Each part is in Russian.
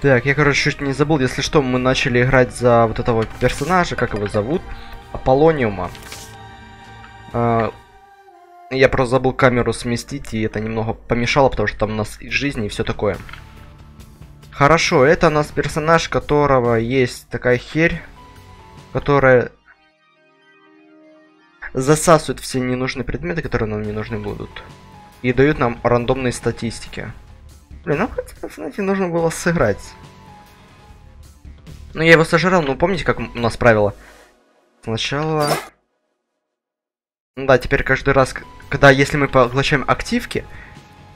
Так, я, короче, чуть не забыл. Если что, мы начали играть за вот этого персонажа, как его зовут? Аполлониума. А, я просто забыл камеру сместить, и это немного помешало, потому что там у нас и жизни и все такое. Хорошо, это у нас персонаж, которого есть такая херь, которая засасывает все ненужные предметы, которые нам не нужны будут. И дают нам рандомные статистики. Блин, ну хотя, знаете, нужно было сыграть. Ну, я его сожрал, ну помните, как у нас правило? Сначала... Ну да, теперь каждый раз, когда, если мы поглощаем активки,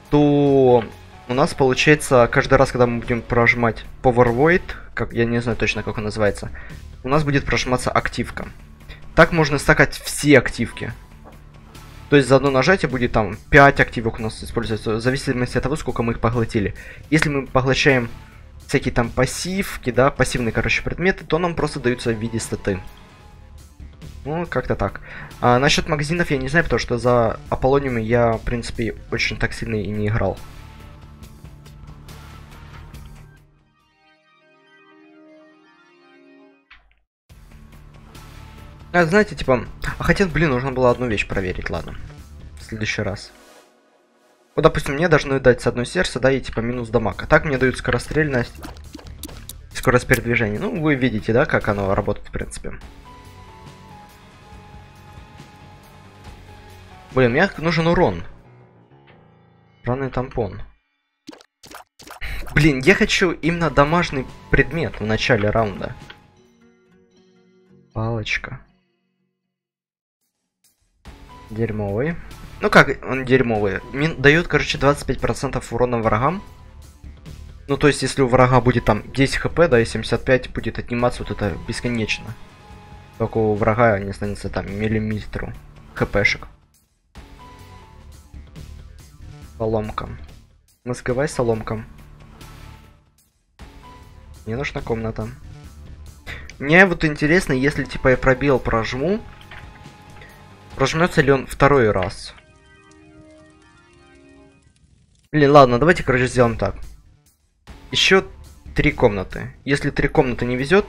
то у нас получается, каждый раз, когда мы будем прожимать Power Void, как я не знаю точно, как он называется, у нас будет прожиматься активка. Так можно стакать все активки. То есть за одно нажатие будет там 5 активок у нас используется, в зависимости от того, сколько мы их поглотили. Если мы поглощаем всякие там пассивки, да, пассивные, короче, предметы, то нам просто даются в виде статы. Ну, как-то так. А насчет магазинов я не знаю, потому что за Аполлониум я, в принципе, очень так сильно и не играл. А, знаете, типа... А хотя, блин, нужно было одну вещь проверить, ладно. В следующий раз. Вот, допустим, мне должны дать с одной сердца, да, и типа минус дамаг. А так мне дают скорострельность, скорость передвижения. Ну, вы видите, да, как оно работает, в принципе. Блин, мне нужен урон. Ранный тампон. Блин, я хочу именно домашний предмет в начале раунда. Палочка. Дерьмовый. Ну как он дерьмовый? Мин дает, короче, 25% урона врагам. Ну, то есть, если у врага будет там 10 хп, да, и 75 будет отниматься, вот это бесконечно. Только у врага не останется там миллиметру хпшек. Соломка. Мозговая соломка. Мне нужна комната. Мне вот интересно, если типа я пробил прожму, Прожмется ли он второй раз? Блин, ладно, давайте, короче, сделаем так. Еще три комнаты. Если три комнаты не везет,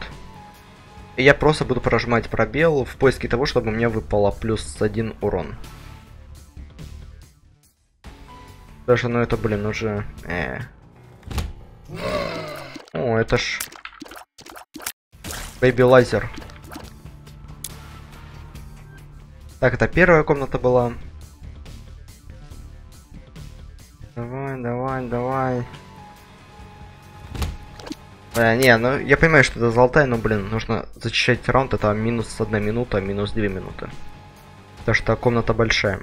я просто буду прожимать пробел в поиске того, чтобы мне выпало плюс один урон. Даже, ну это, блин, уже... Э. О, это ж... Бэйби Так, это первая комната была. Давай, давай, давай. А, не, ну я понимаю, что это золотая, но, блин, нужно зачищать раунд, это минус одна минута, минус две минуты. Потому что комната большая.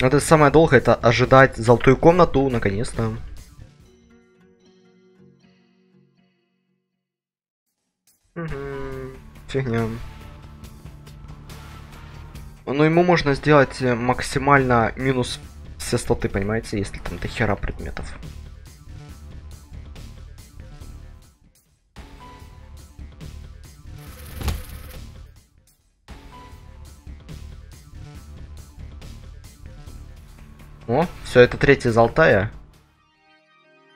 Это самое долгое, это ожидать золотую комнату, наконец-то. Фигня. Но ему можно сделать э, максимально минус все слоты, понимаете, если там до хера предметов. О, все, это третья золотая.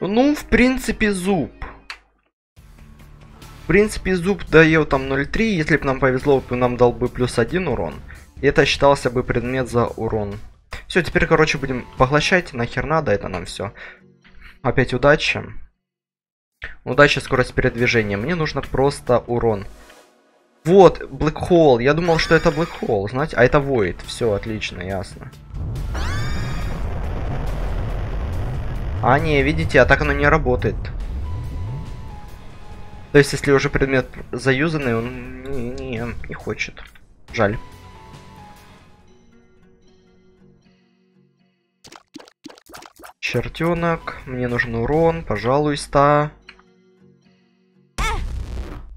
Ну, в принципе, зуб. В принципе, зуб дает там 0.3, если бы нам повезло, бы нам дал бы плюс 1 урон. И это считался бы предмет за урон. Все, теперь, короче, будем поглощать. Нахер надо это нам все. Опять удачи. Удача, скорость передвижения. Мне нужно просто урон. Вот, Black Hole. Я думал, что это Black Hole, знаете. А это Void. Все, отлично, ясно. А, не, видите, а так оно не работает. То есть, если уже предмет заюзанный, он не, не, не хочет. Жаль. Чертенок. Мне нужен урон, пожалуйста.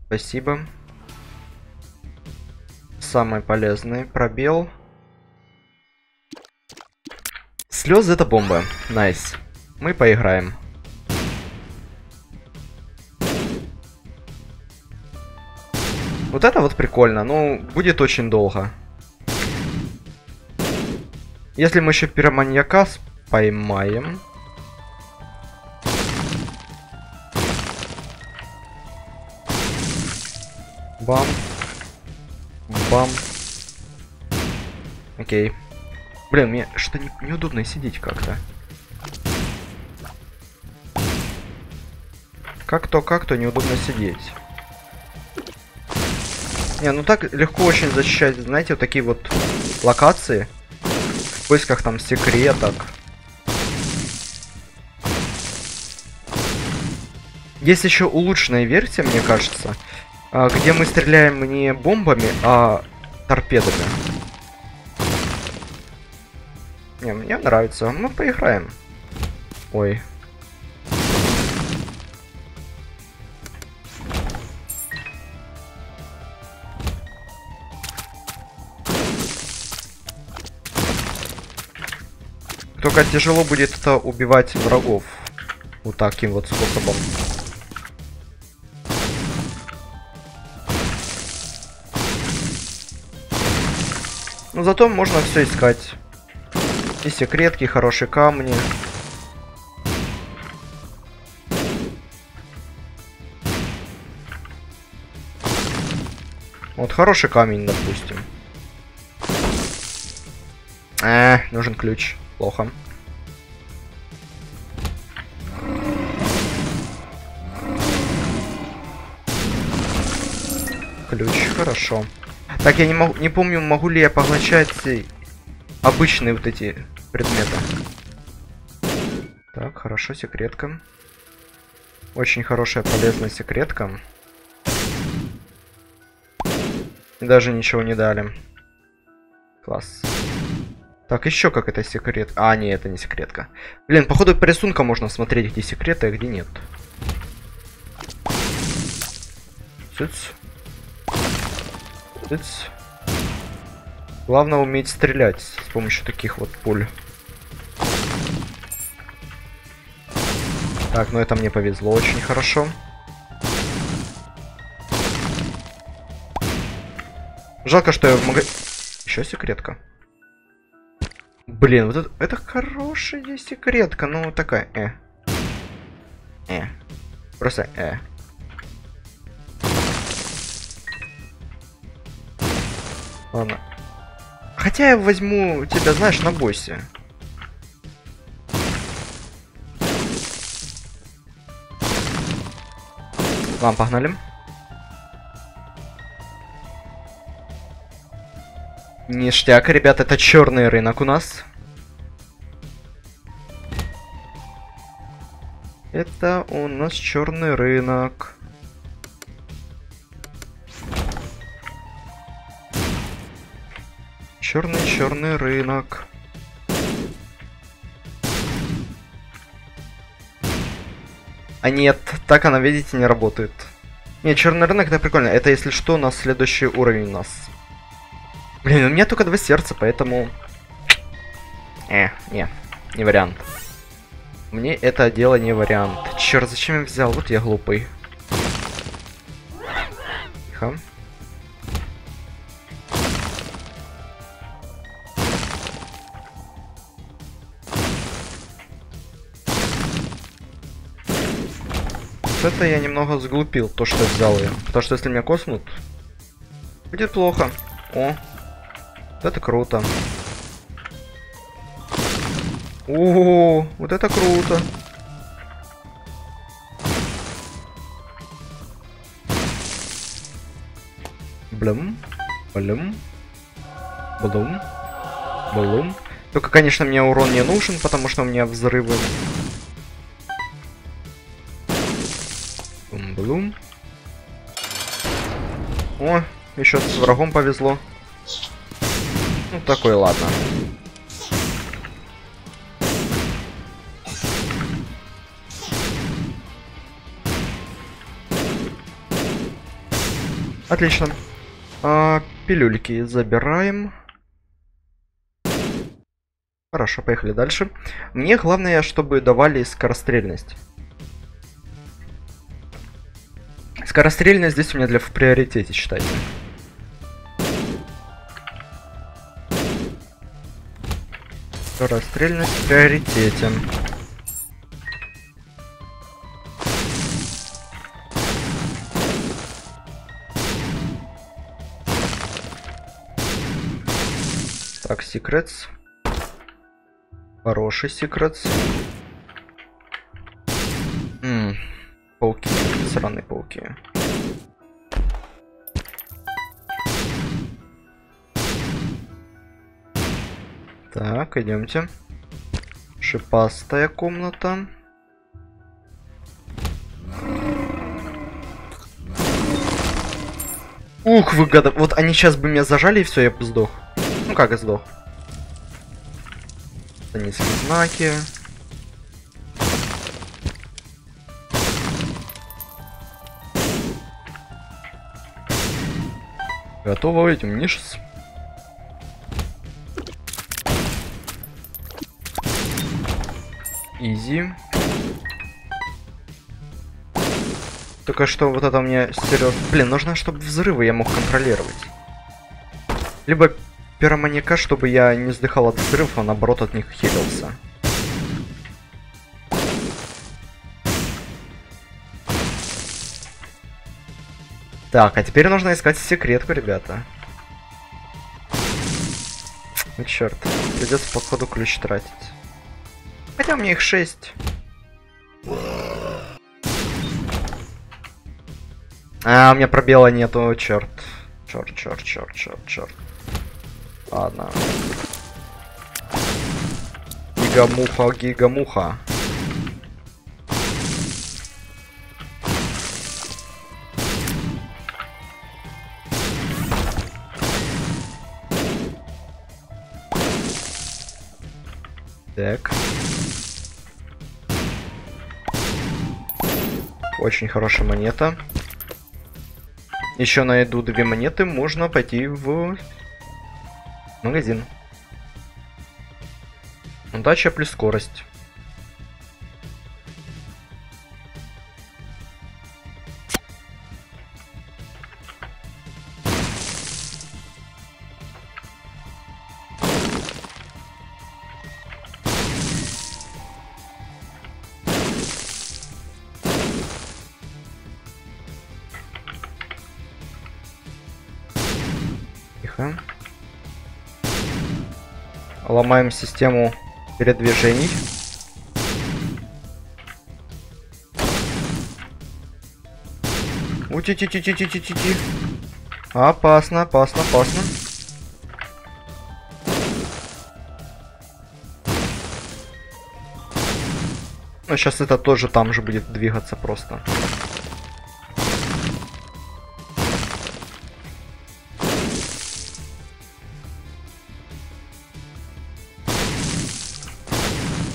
Спасибо. Самый полезный пробел. Слезы это бомба. Nice. Мы поиграем. Вот это вот прикольно, но будет очень долго. Если мы еще пироманьяка поймаем. Бам. Бам. Окей. Блин, мне что-то не, неудобно сидеть как-то. Как-то, как-то неудобно сидеть. Не, ну так легко очень защищать, знаете, вот такие вот локации. В поисках там секреток. Есть еще улучшенная версия, мне кажется. А, где мы стреляем не бомбами, а торпедами. Не, мне нравится. Мы поиграем. Ой. Только тяжело будет это убивать врагов. Вот таким вот способом. Но зато можно все искать. И секретки, хорошие камни. Вот хороший камень, допустим. Э, нужен ключ. Плохо. Ключ, хорошо. Так, я не, могу, не помню, могу ли я поглощать обычные вот эти предметы. Так, хорошо, секретка. Очень хорошая, полезная секретка. И даже ничего не дали. Класс. Так, еще как это секрет. А, не, это не секретка. Блин, походу по рисункам можно смотреть, где секреты, а где нет. Цыц. Цыц. Главное уметь стрелять с помощью таких вот пуль. Так, ну это мне повезло очень хорошо. Жалко, что я в магазине... Еще секретка. Блин, вот это, это хорошая секретка, ну такая, э. Э. Просто э. Ладно. Хотя я возьму тебя, знаешь, на боссе. Вам погнали. Ништяк, ребят, это черный рынок у нас. Это у нас черный рынок. Черный-черный рынок. А нет, так она, видите, не работает. Не, черный рынок это прикольно. Это, если что, на следующий уровень у нас. Блин, у меня только два сердца, поэтому... Э, не, не вариант. Мне это дело не вариант. Черт, зачем я взял? Вот я глупый. Тихо. это я немного заглупил, то, что взял ее. Потому что если меня коснут, будет плохо. О, это круто. О, вот это круто. Блум, блум, блум, блум. Только, конечно, мне урон не нужен, потому что у меня взрывы Блум. О, еще с врагом повезло. Такой, ладно. Отлично. А, пилюльки забираем. Хорошо, поехали дальше. Мне главное, чтобы давали скорострельность. Скорострельность здесь у меня для в приоритете считается. Расстрельность в. Так, секретс. Хороший секретс. Ммм, пауки, сраные пауки. Так, идемте. Шипастая комната. Ух, вы гада. Вот они сейчас бы меня зажали, и все, я бы сдох. Ну как я сдох? Это низкие знаки. Готово этим нишес. Изи. Только что вот это меня серьезно... Блин, нужно, чтобы взрывы я мог контролировать. Либо пироманьяка, чтобы я не сдыхал от взрывов, а наоборот от них хилился. Так, а теперь нужно искать секретку, ребята. Ну черт, придется походу ключ тратить. Хотя у меня их 6. А, у меня пробела нету, черт. Черт, черт, черт, черт, черт. Ладно. Гигамуха, гигамуха. Так. Очень хорошая монета. Еще найду две монеты, можно пойти в магазин. Удача плюс скорость. ломаем систему передвижений. Ути-ти-ти-ти-ти-ти-ти. Опасно, опасно, опасно. Но сейчас это тоже там же будет двигаться просто.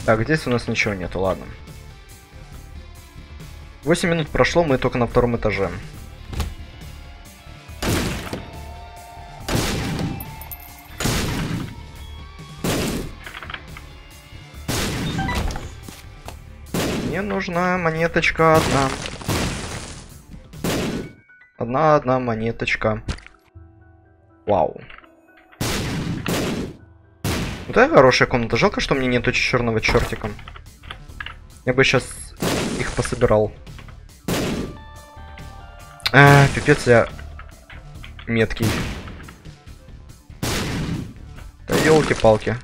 Так, здесь у нас ничего нету, ладно. 8 минут прошло, мы только на втором этаже. Мне нужна монеточка одна. Одна-одна монеточка. Вау. Это хорошая комната. Жалко, что мне нету черного чертика. Я бы сейчас их пособирал. А, пипец, я меткий. Да елки-палки.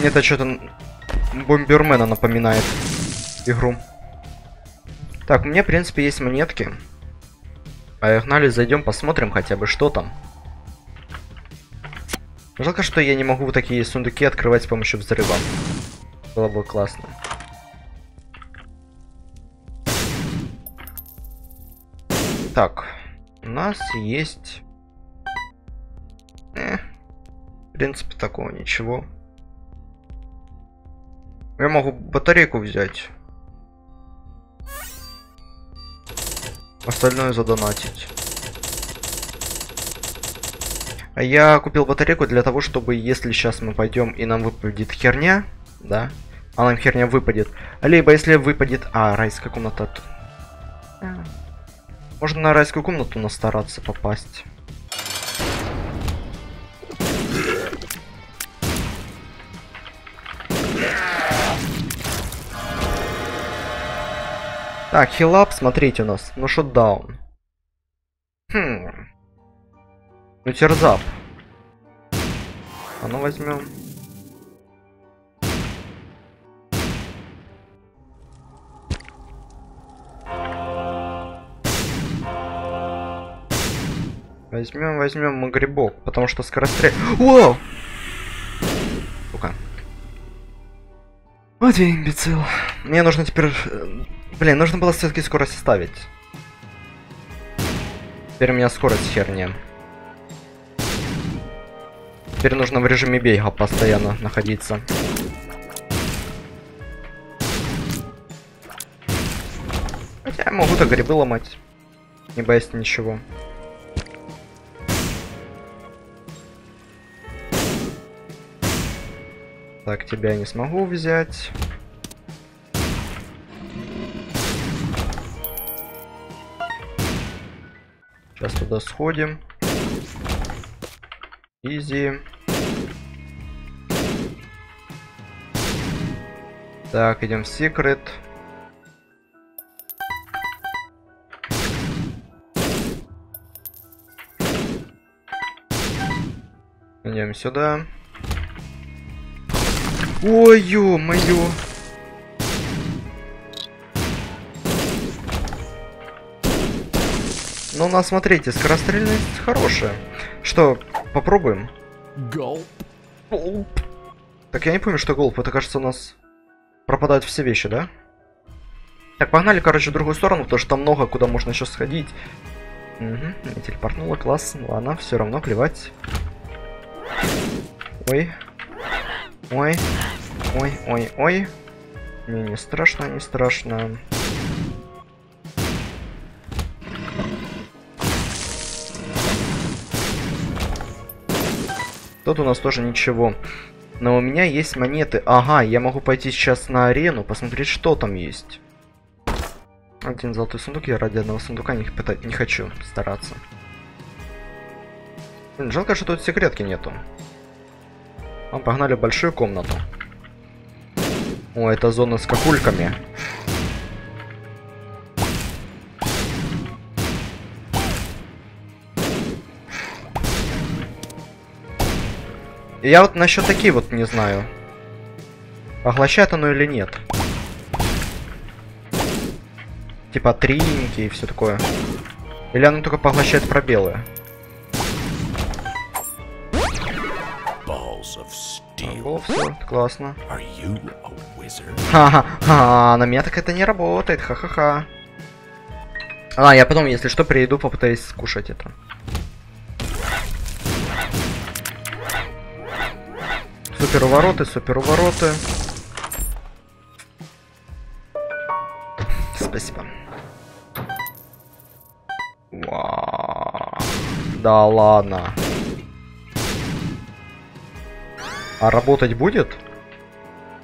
Мне это что-то бомбермена напоминает игру. Так, у меня, в принципе, есть монетки. Погнали, зайдем, посмотрим хотя бы, что там. Жалко, что я не могу такие сундуки открывать с помощью взрыва. Было бы классно. Так, у нас есть... Э, в принципе, такого ничего. Я могу батарейку взять. Остальное задонатить. Я купил батарейку для того, чтобы если сейчас мы пойдем и нам выпадет херня, да, а нам херня выпадет, либо если выпадет... А, райская комната тут. А. Можно на райскую комнату настараться попасть. Так, хилап, смотрите у нас. Ну шотдаун. Ну, терзап. А ну возьмем. Возьмем, возьмем мы грибок, потому что скорострель. О! Сука. Вот я имбецил. Мне нужно теперь... э, Блин, нужно было все-таки скорость ставить. Теперь у меня скорость херня. Теперь нужно в режиме бега постоянно находиться. Хотя я могу то грибы ломать. Не боясь ничего. Так, тебя я не смогу взять. Сейчас туда сходим. Изи. Так, идем в секрет. Идем сюда. Ой, ё-моё. Ну, у нас, смотрите, скорострельность хорошая. Что, попробуем? Голуб. Так, я не помню, что голуб. Это, кажется, у нас пропадают все вещи, да? Так, погнали, короче, в другую сторону, потому что там много куда можно еще сходить. Угу, телепортнула, класс. Ладно, все равно плевать. Ой. Ой. Ой, ой, ой. Не, не страшно, не страшно. Тут у нас тоже ничего. Но у меня есть монеты. Ага, я могу пойти сейчас на арену, посмотреть, что там есть. Один золотой сундук, я ради одного сундука не, пыта- не хочу стараться. Блин, жалко, что тут секретки нету. А, погнали в большую комнату. О, это зона с какульками. Я вот насчет такие вот не знаю. Поглощает оно или нет. Типа триники и все такое. Или оно только поглощает пробелы. Все, классно. Ха-ха-ха, на меня так это не работает, ха-ха-ха. А, я потом, если что, приеду, попытаюсь скушать это. Супер увороты. Спасибо. Вау. Да ладно. А работать будет?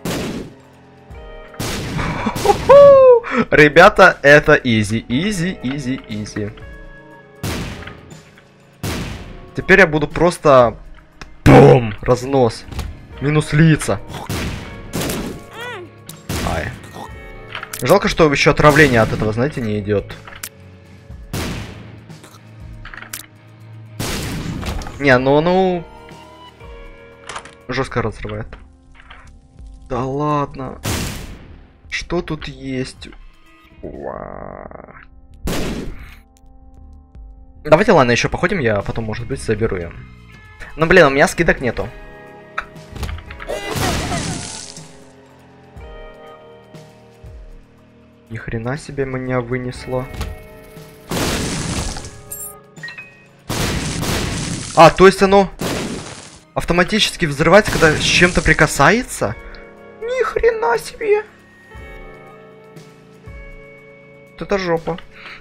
Ребята, это easy, easy, easy, easy. Теперь я буду просто... Бум! Разнос. Минус лица. Ай. Жалко, что еще отравление от этого, знаете, не идет. Не, ну, ну... Жестко разрывает. Да ладно. Что тут есть? Давайте, ладно, еще походим, я потом, может быть, заберу ее. Ну, блин, у меня скидок нету. Ни хрена себе меня вынесло. А, то есть оно автоматически взрывается, когда с чем-то прикасается? Ни хрена себе. Вот Это жопа.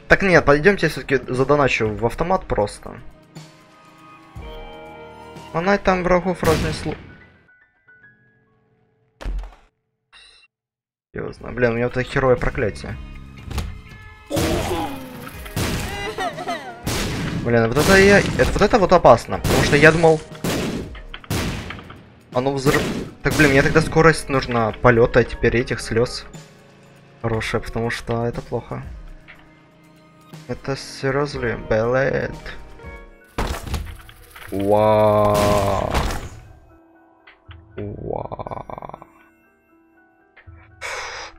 Так нет, пойдемте все-таки задоначу в автомат просто. Она там врагов разнесло. Серьезно. Блин, у меня вот это херовое проклятие. Блин, вот это я... Это, вот это вот опасно. Потому что я думал... Оно взрыв... Так, блин, мне тогда скорость нужна полета, а теперь этих слез. хорошее, потому что это плохо. Это seriously bad. Вау. Вау.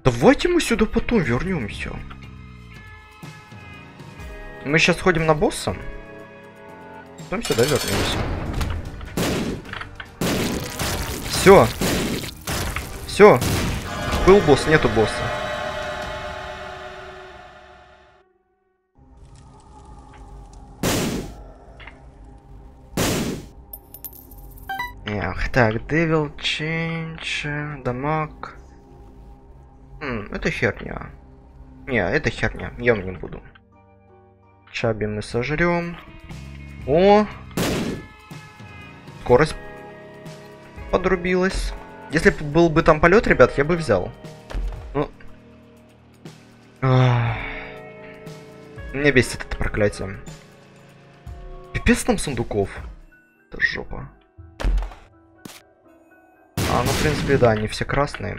Давайте мы сюда потом вернемся. Мы сейчас ходим на босса. Потом сюда вернемся. Все. Все. Был босс, нету босса. Эх, так, Devil Change, дамаг. М, это херня. Не, это херня, я не буду. Чаби мы сожрем. О! Скорость подрубилась. Если бы был бы там полет, ребят, я бы взял. Ну. Ах. Меня бесит это проклятие. Пипец там сундуков. Это жопа. А, ну, в принципе, да, они все красные.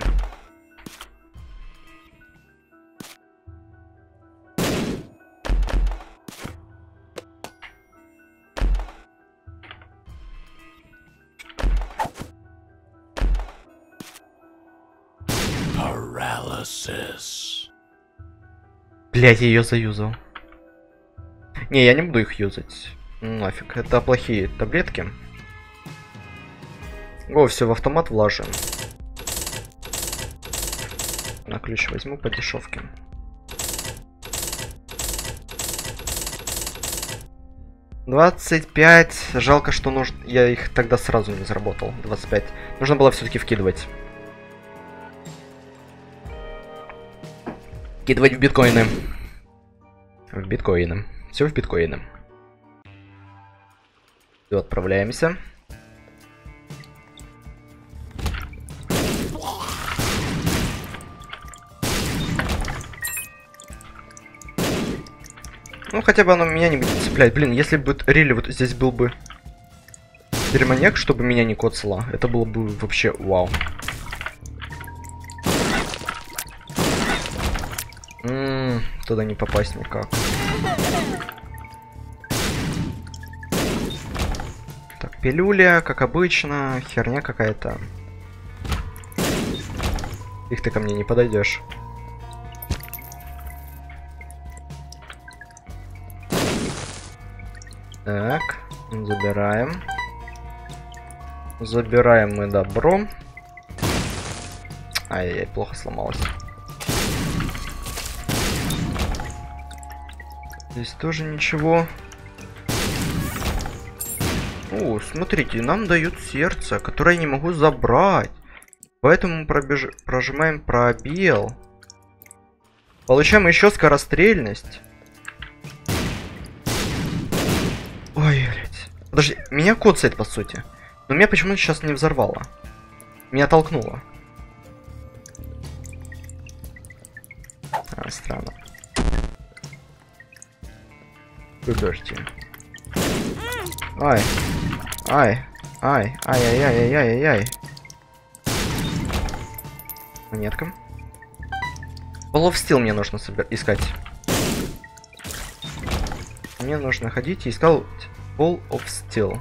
Блять, ее заюзал. Не, я не буду их юзать. Нафиг, это плохие таблетки. О, все в автомат влажим. На ключ возьму по дешевке. Двадцать пять. Жалко, что нужно. Я их тогда сразу не заработал. 25. Нужно было все-таки вкидывать. Вкидывать в биткоины. В биткоины. Все в биткоины. Все, отправляемся. Ну, хотя бы оно меня не будет цеплять. Блин, если бы Рили вот здесь был бы дерьмоняк, чтобы меня не коцало, это было бы вообще вау. Туда не попасть никак. Так, пилюля, как обычно, херня какая-то. Их ты ко мне не подойдешь. Так, забираем. Забираем мы добро. Ай-яй, плохо сломалось. Здесь тоже ничего. О, смотрите, нам дают сердце, которое я не могу забрать. Поэтому пробеж... прожимаем пробел. Получаем еще скорострельность. Ой, блядь. Подожди, меня коцает, по сути. Но меня почему-то сейчас не взорвало. Меня толкнуло. А, странно. Подожди. Ай. Ай. Ай. Ай-яй-яй-яй-яй-яй. Монетка. Ball of Steel мне нужно искать. Мне нужно ходить и искал Ball of Steel.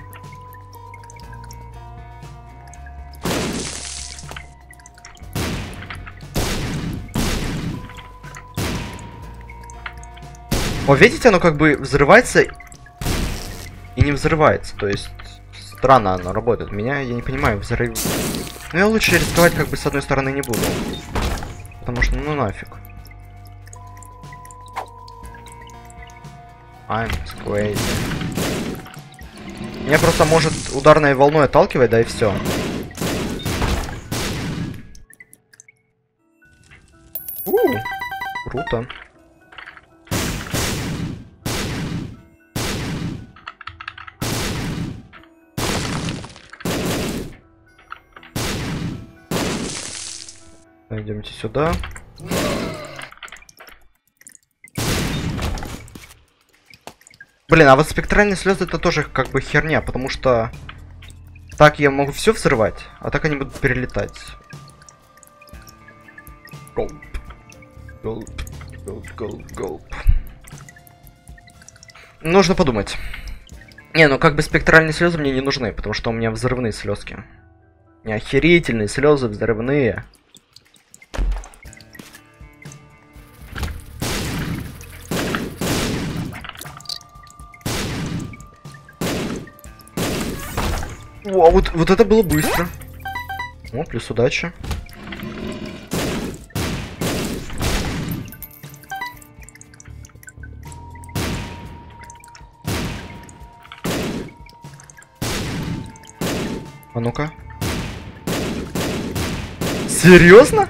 О, видите, оно как бы взрывается и не взрывается. То есть странно оно работает. Меня, я не понимаю, взрыв... Ну я лучше рисковать как бы с одной стороны не буду. Потому что, ну нафиг. I'm crazy. Меня просто может ударной волной отталкивать, да и все. Круто. Идемте сюда. Блин, а вот спектральные слезы это тоже как бы херня, потому что так я могу все взрывать, а так они будут перелетать. Голп. Голуб, голуб, голуб, голуб. Нужно подумать. Не, ну как бы спектральные слезы мне не нужны, потому что у меня взрывные слезки. Не охерительные слезы взрывные. Вот, вот это было быстро. О, плюс удача. А ну-ка. Серьезно?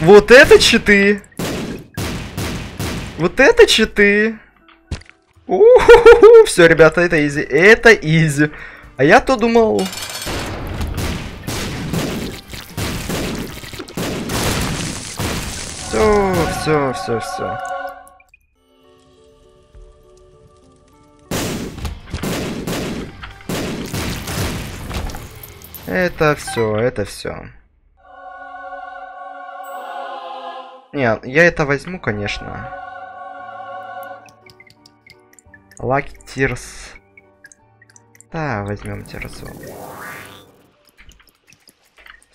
Вот это читы! Вот это читы! Все, ребята, это изи. Это изи. А я то думал... Все, все, все, все. Это все, это все. Нет, я это возьму, конечно. Tears. Да, возьмем Терсу.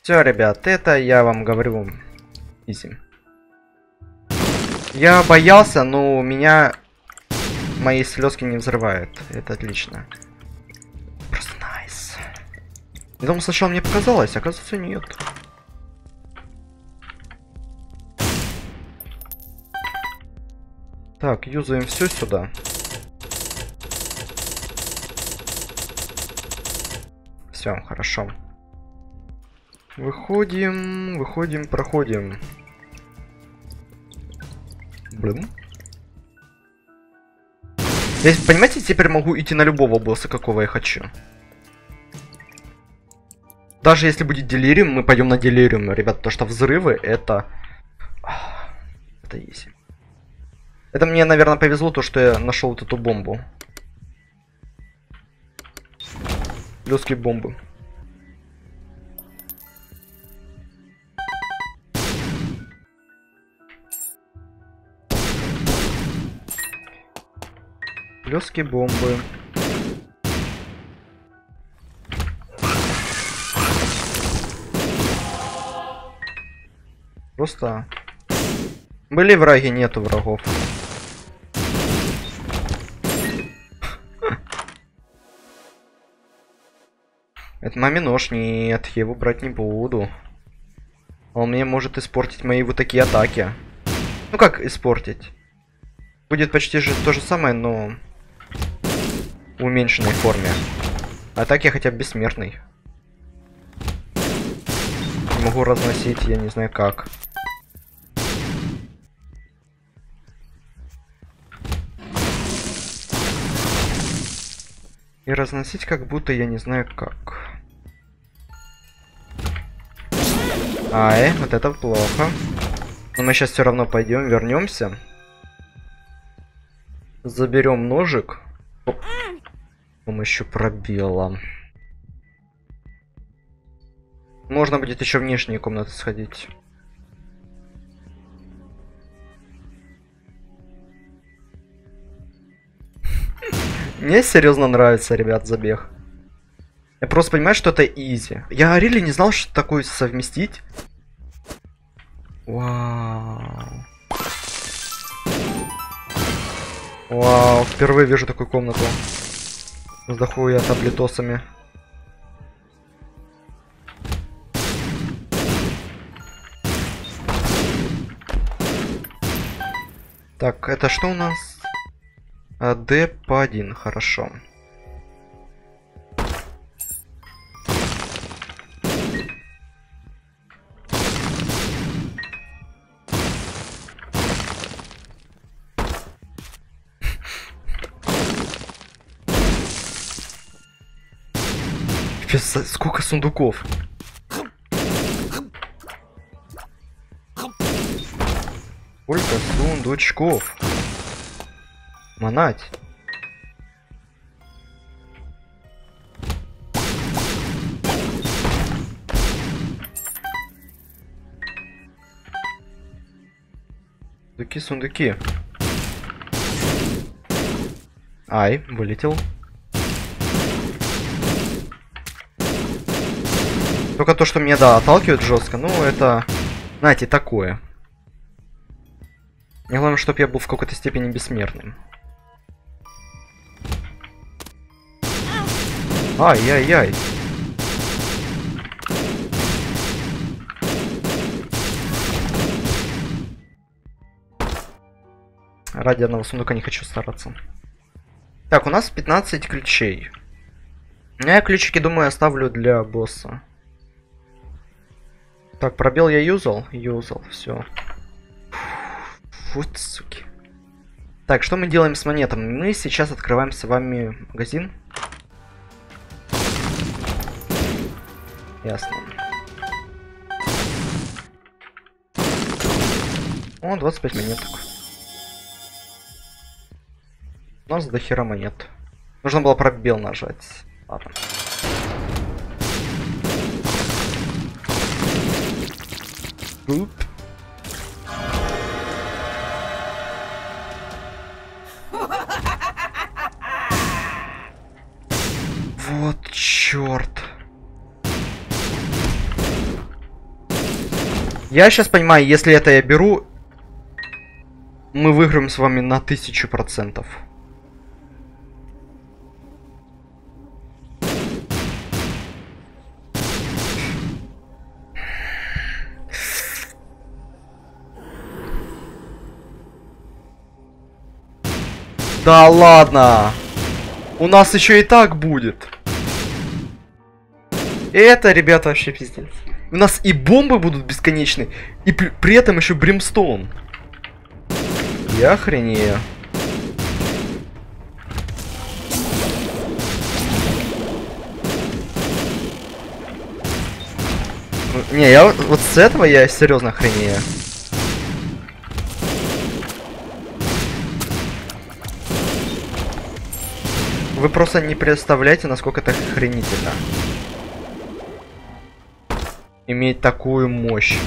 Все, ребят, это я вам говорю. Изи. Я боялся, но меня мои слезки не взрывают. Это отлично. Просто найс. Я думал, сначала мне показалось, оказывается нет. Так, юзаем все сюда. Все, хорошо. Выходим, выходим, проходим. Блин. Здесь, понимаете, теперь могу идти на любого босса, какого я хочу. Даже если будет делириум, мы пойдем на делириум, ребят, то что взрывы это... Это изи. Это мне, наверное, повезло, то что я нашел вот эту бомбу. Лёгкие бомбы. Лёгкие бомбы. Просто... Были враги, нету врагов. Это маме нож, нет, я его брать не буду. Он мне может испортить мои вот такие атаки. Ну как испортить? Будет почти же то же самое, но в уменьшенной форме. А так я хотя бы бессмертный. Могу разносить, я не знаю как. И разносить как будто я не знаю как. Ай, вот это плохо. Но мы сейчас все равно пойдем, вернемся. Заберем ножик. С помощью пробела. Можно будет еще внешние комнаты сходить. Мне серьезно нравится, ребят, забег. Я просто понимаю, что это изи. Я реально не знал, что такое совместить. Вау. Вау, впервые вижу такую комнату. С дохуя таблетосами. Так, это что у нас? А, D по 1, хорошо. Сколько сундуков? Сколько сундучков? Манать. Сундуки, сундуки. Ай, вылетел. Только то, что меня, да, отталкивает жестко, ну, это, знаете, такое. Мне главное, чтобы я был в какой-то степени бессмертным. Ай-яй-яй. Ради одного сундука не хочу стараться. Так, у нас 15 ключей. Я ключики, думаю, оставлю для босса. Так, пробел я юзал? Юзал, все. Вот суки. Так, что мы делаем с монетами? Мы сейчас открываем с вами магазин. Ясно. О, 25 монеток. У нас до хера монет. Нужно было пробел нажать. Ладно. Уп. Вот черт. Я сейчас понимаю, если это я беру, мы выиграем с вами на тысячу процентов. Да ладно! У нас еще и так будет. Это, ребята, вообще пиздец. У нас и бомбы будут бесконечны, и при, при этом еще бримстоун. Я охренею. Не, я вот с этого я серьезно охренею. Вы просто не представляете, насколько это охренительно. Иметь такую мощь.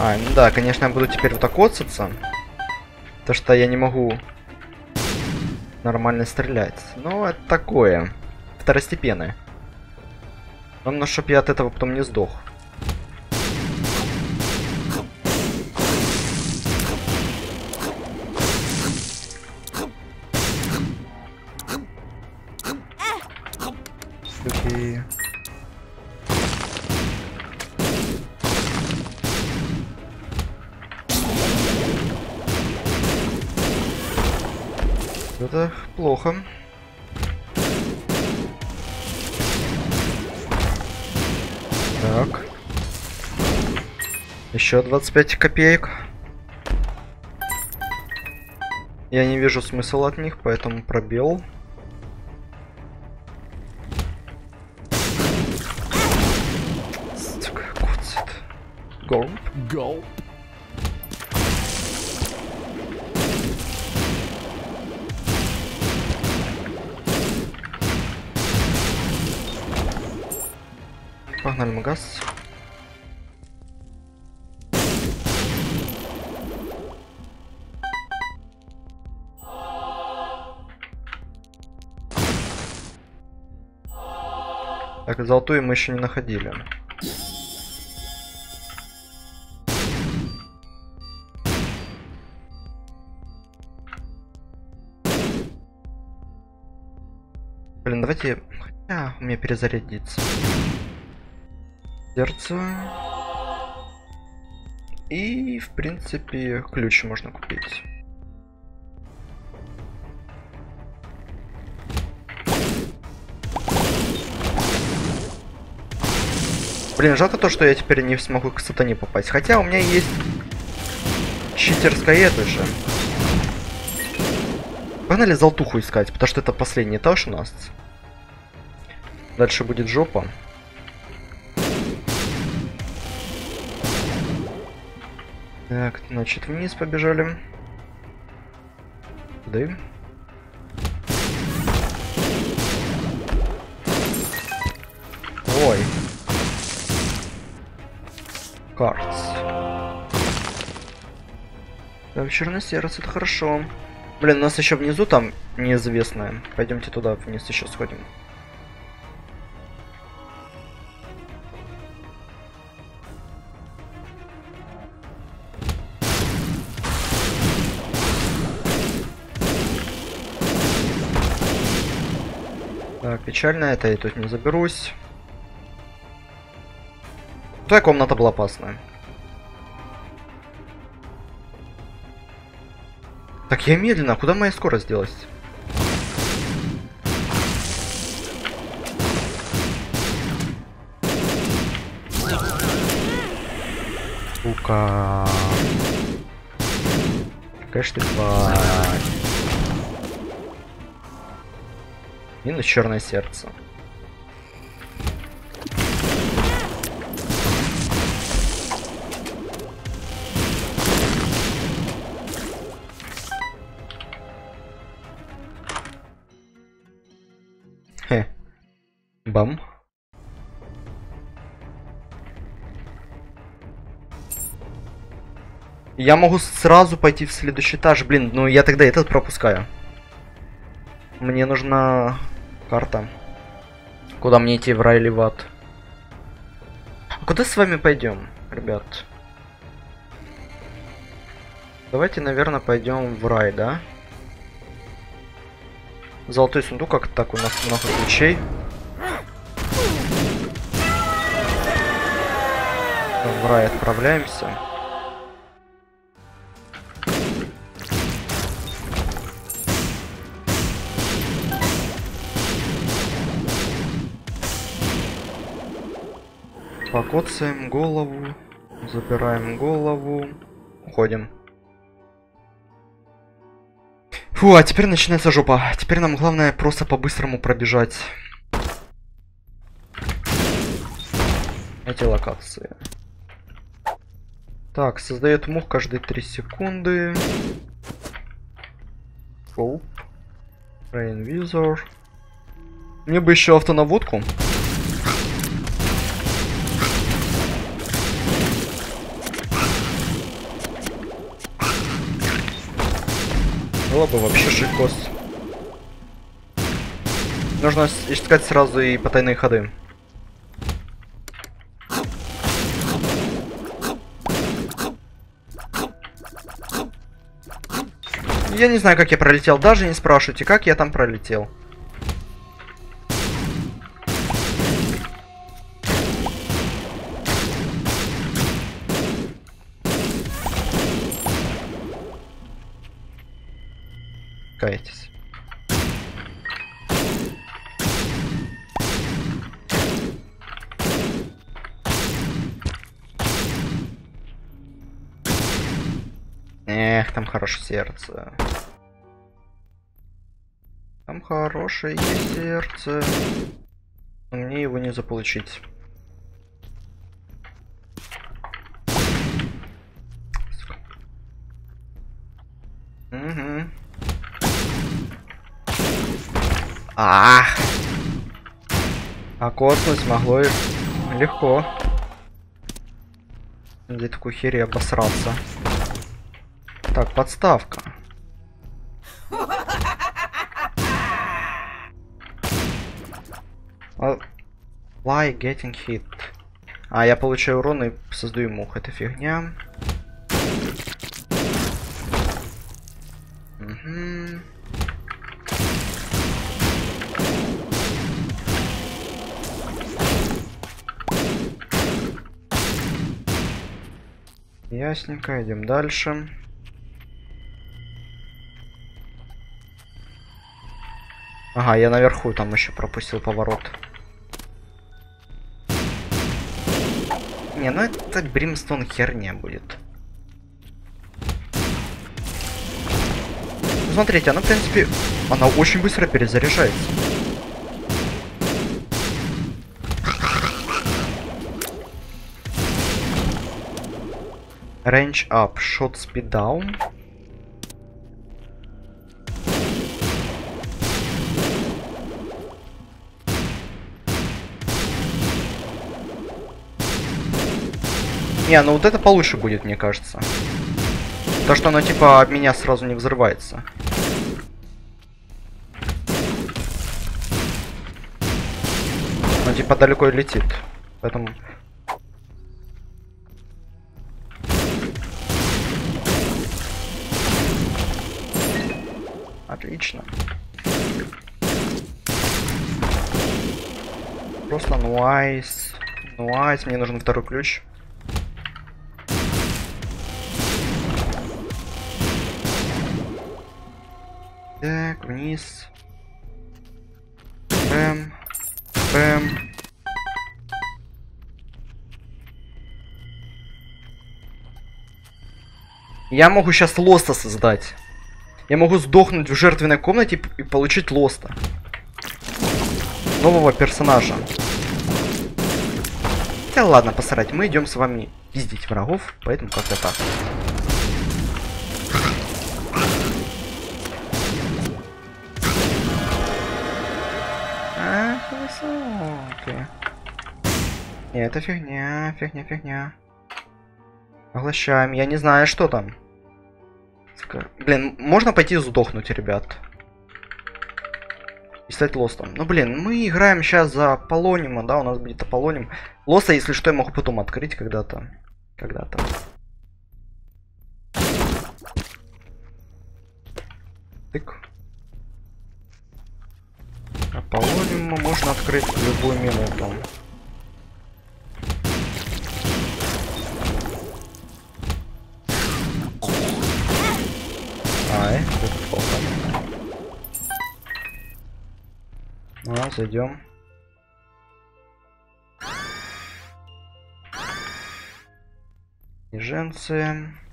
А, ну да, конечно, я буду теперь вот так отсаться. То что я не могу нормально стрелять. Но это такое. Второстепенное. Главное, чтоб я от этого потом не сдох. Еще 25 копеек. Я не вижу смысла от них, поэтому пробел. Золотую мы еще не находили. Блин, давайте... Хотя у меня перезарядится. Сердце. И, в принципе, ключ можно купить. Блин, жалко то, что я теперь не смогу к сатане попасть. Хотя у меня есть читерская это же. Погнали золотуху искать, потому что это последний этаж у нас. Дальше будет жопа. Так, значит, вниз побежали. Да. Картс. Да, черное сердце, это хорошо. Блин, у нас еще внизу там неизвестное. Пойдемте туда вниз еще сходим. Так, печально это, я тут не заберусь. Твоя комната была опасная. Так, я медленно. Куда моя скорость делась? Сука. Какая ты тварь. Минус черное сердце. Бам. Я могу сразу пойти в следующий этаж. Блин, ну я тогда этот пропускаю. Мне нужна карта. Куда мне идти, в рай или в ад? А куда с вами пойдем, ребят? Давайте, наверное, пойдем в рай, да? Золотой сундук, как так у нас много ключей. В рай отправляемся. Покоцаем голову. Забираем голову. Уходим. Фу, а теперь начинается жопа. Теперь нам главное просто по-быстрому пробежать. Эти локации. Так, создает мух каждые 3 секунды. Rain Visor. Мне бы еще автонаводку. Было бы вообще шикос. Нужно искать сразу и потайные ходы. Я не знаю, как я пролетел. Даже не спрашивайте, как я там пролетел. Эх, там хорошее сердце. Там хорошее сердце. Но мне его не заполучить. Угу. Ах! А космос могло и легко. Где такую херь обосраться. Так, подставка. Why getting hit? А, я получаю урон и создаю мух. Это фигня. Угу. Ясненько, идем дальше. Ага, я наверху там еще пропустил поворот. Не, ну это Бримстон херня будет. Смотрите, она, в принципе, она очень быстро перезаряжается. Range up, shot speed down. Не, ну вот это получше будет, мне кажется. То, что оно типа об меня сразу не взрывается. Оно типа далеко летит. Поэтому... Отлично. Просто нуайс. Нуайс. Мне нужен второй ключ. Так, вниз. Бэм. Бэм. Я могу сейчас лоста создать. Я могу сдохнуть в жертвенной комнате и получить лоста. Нового персонажа. Да ладно, посрать. Мы идем с вами пиздить врагов, поэтому как-то так. Высокие. Не, это фигня, фигня, фигня. Поглощаем. Я не знаю, что там. Блин, можно пойти сдохнуть, ребят. И стать лостом. Ну, блин, мы играем сейчас за Полонима, да, у нас будет Аполлоним. Лоса, если что, я могу потом открыть когда-то. Когда-то. Тык. А по-моему можно открыть в любую минуту. Ай, это плохо. Ну, зайдем. Снеженцы.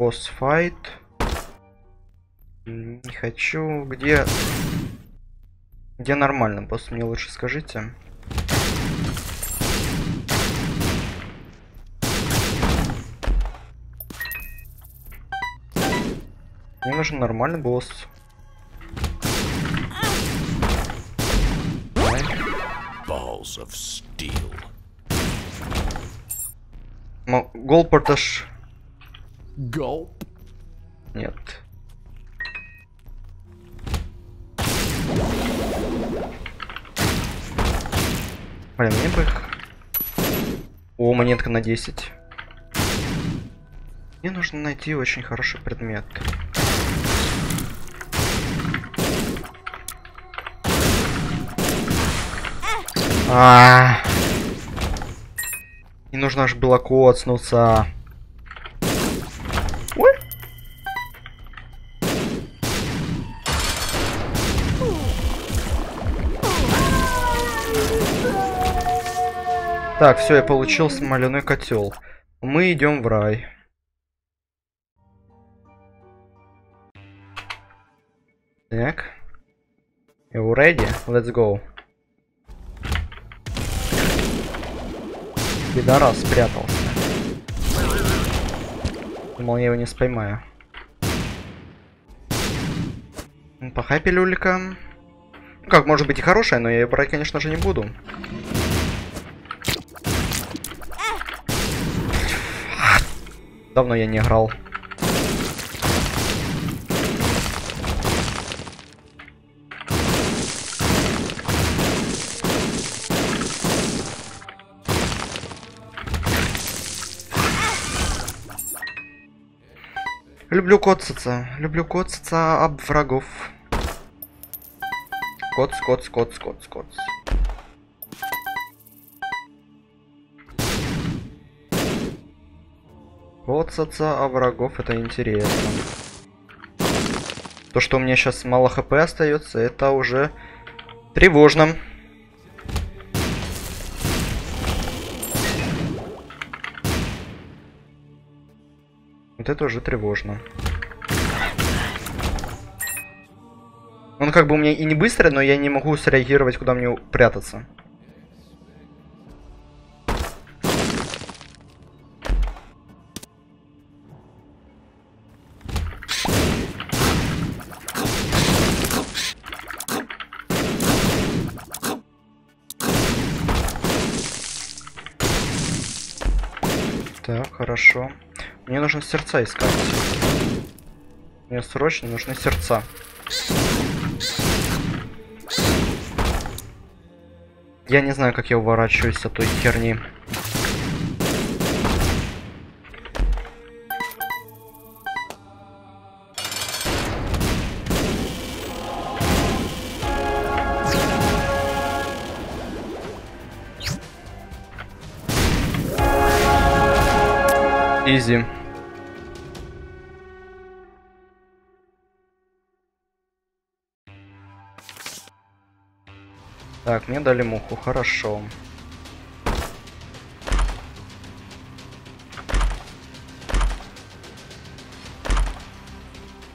Босс файт. Не хочу. Где... Где нормально, босс? Мне лучше скажите. Мне нужен нормальный босс. Balls of steel. Голпортаж Gulp. Нет. Блин, мне бы их... О, монетка на 10. Мне нужно найти очень хороший предмет. А, -а, -а. Не нужно аж белоко отснуться. Так, все, я получил смоляной котел. Мы идем в рай. Так. You ready? Let's go. Пидорас спрятался. Думал, я его не споймаю. Плохая пилюлька. Ну, как, может быть и хорошая, но я ее брать, конечно же, не буду. Давно я не играл. Люблю коцаться. Люблю коцаться об врагов. Коц, коц, коц, коц, коц. Коцаться, а врагов это интересно. То, что у меня сейчас мало хп остается, это уже тревожно. Вот это уже тревожно. Он как бы у меня и не быстрый, но я не могу среагировать, куда мне прятаться. Так, хорошо. Мне нужно сердца искать. Мне срочно нужны сердца. Я не знаю, как я уворачиваюсь от той херни. Так, мне дали муху, хорошо.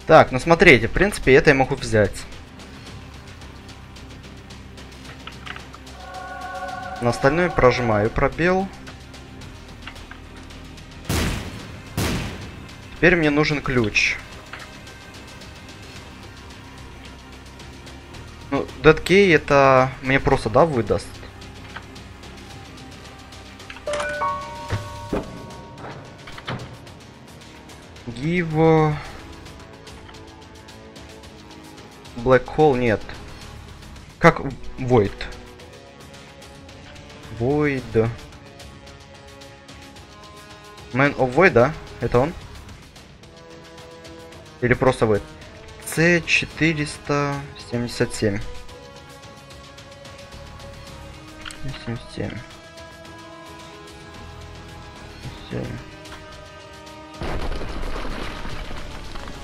Так, ну смотрите, в принципе, это я могу взять. На остальное прожимаю пробел. Теперь мне нужен ключ. Ну, Key это мне просто, да, выдаст? Give... Black Hole нет. Как Void? Void. Man of Void, да? Это он? Или просто Void? C477. 77. 77.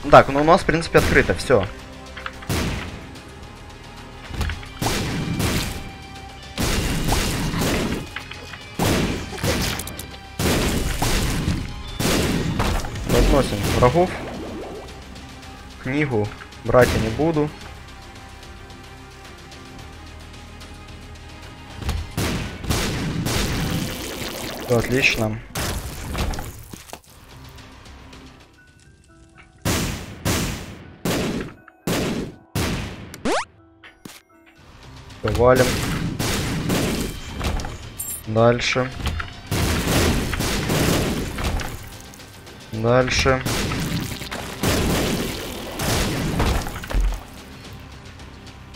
7. Так, ну у нас, в принципе, открыто, все. Разносим врагов. Книгу брать я не буду. Отлично. Валим. Дальше. Дальше.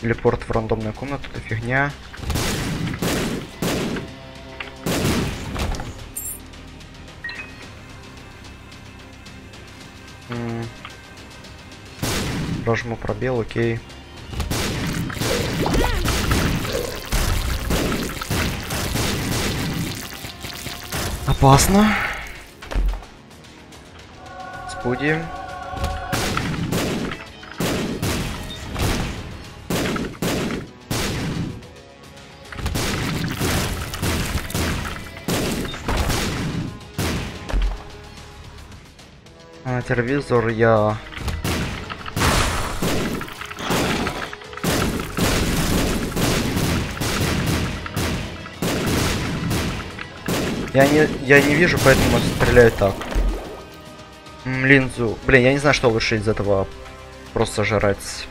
Телепорт в рандомную комнату, это фигня. Прожму пробел, окей. Опасно. Спуди. А, телевизор я Я не, я не вижу, поэтому стреляю так. Линзу. Блин, я не знаю, что лучше из этого просто жрать.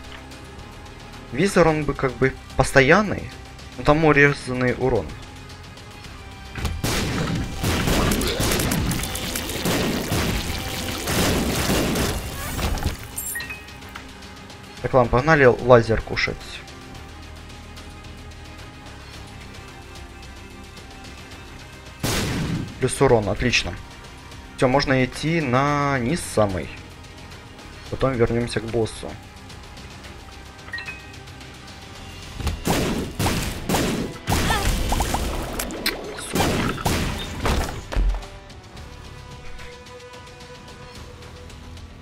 Визор, он бы как бы постоянный, но там урезанный урон. Так, ладно, погнали лазер кушать. Плюс урон, отлично. Все, можно идти на низ самый. Потом вернемся к боссу.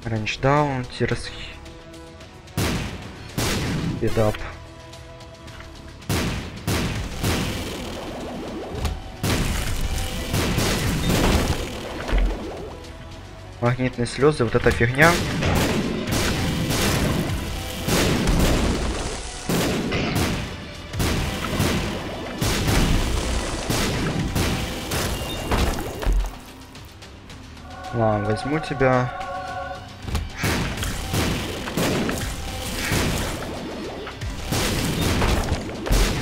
Range down, tears speed Магнитные слезы, вот эта фигня. Ладно, возьму тебя.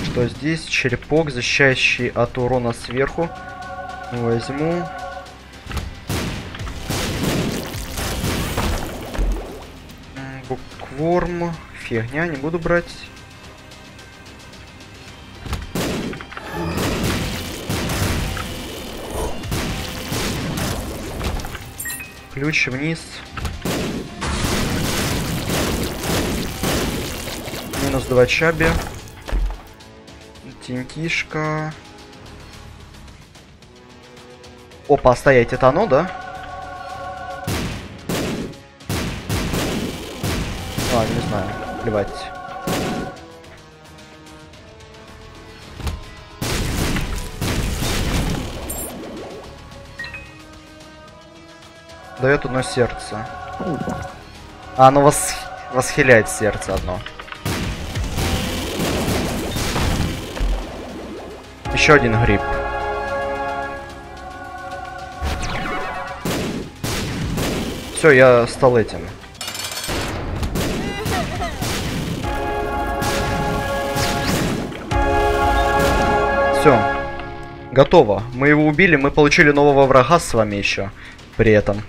Что здесь? Черепок, защищающий от урона сверху. Возьму. Букворм. Фигня, не буду брать. Ключ вниз. Минус 2 чаби. Тинтишка. Опа, стоять, это оно, да? А, не знаю. Плевать. Дает одно сердце. А, оно вос... восхиляет сердце одно. Еще один гриб. Все, я стал этим. Готово. Мы его убили, мы получили нового врага с вами еще. При этом.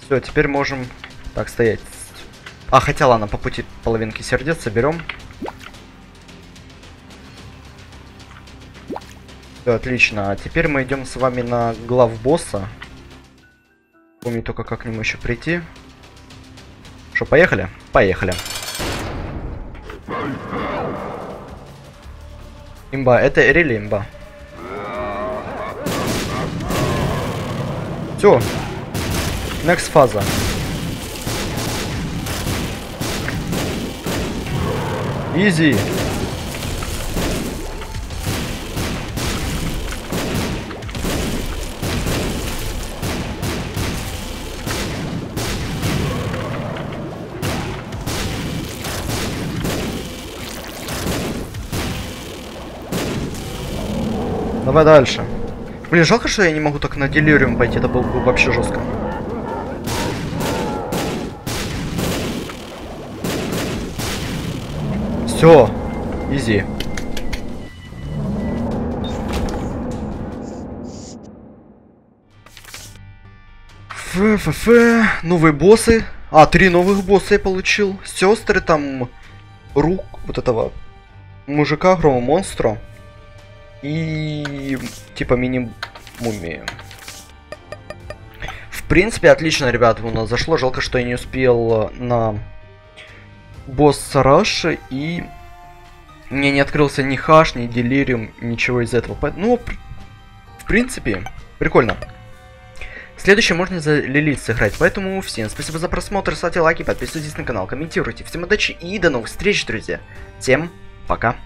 Все, теперь можем так стоять. А, хотя ладно, по пути половинки сердец соберем. Все, отлично. А теперь мы идем с вами на глав босса. Помню только, как к нему еще прийти. Что, поехали? Поехали. Имба, это Эрили имба. Все. Next фаза. Изи. Дальше. Блин, жалко, что я не могу так на делириум пойти, это было бы вообще жестко. Все, изи. Ф-ф-ф, новые боссы. А, три новых босса я получил. Сестры там, рук вот этого мужика, грома монстра. И типа мини-мумии. В принципе, отлично, ребят, у нас зашло. Жалко, что я не успел на босса Раши и мне не открылся ни хаш, ни делириум, ничего из этого. Ну, в принципе, прикольно. Следующее можно за Лилит сыграть, поэтому всем спасибо за просмотр, ставьте лайки, подписывайтесь на канал, комментируйте. Всем удачи и до новых встреч, друзья. Всем пока.